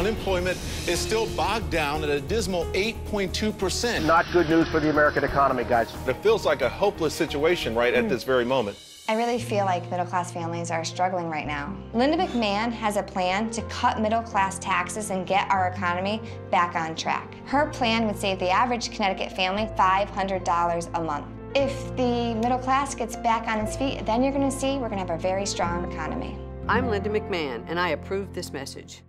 unemployment is still bogged down at a dismal 8.2%. Not good news for the American economy, guys. It feels like a hopeless situation right at hmm. this very moment. I really feel like middle class families are struggling right now. Linda McMahon has a plan to cut middle class taxes and get our economy back on track. Her plan would save the average Connecticut family $500 a month. If the middle class gets back on its feet, then you're going to see we're going to have a very strong economy. I'm Linda McMahon, and I approve this message.